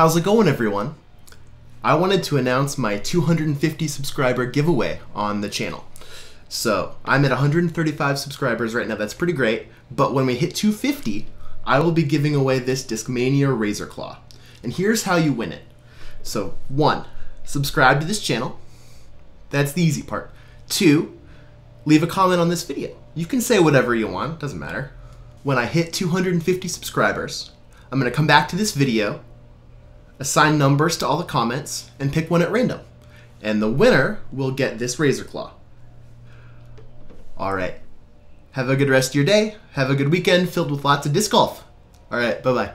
How's it going, everyone? I wanted to announce my 250 subscriber giveaway on the channel. So I'm at 135 subscribers right now. That's pretty great. But when we hit 250, I will be giving away this Discmania Razor Claw. And here's how you win it. So one, subscribe to this channel. That's the easy part. Two, leave a comment on this video. You can say whatever you want, doesn't matter. When I hit 250 subscribers, I'm gonna come back to this video, assign numbers to all the comments, and pick one at random. And the winner will get this Razor Claw. All right. Have a good rest of your day. Have a good weekend filled with lots of disc golf. All right. Bye bye.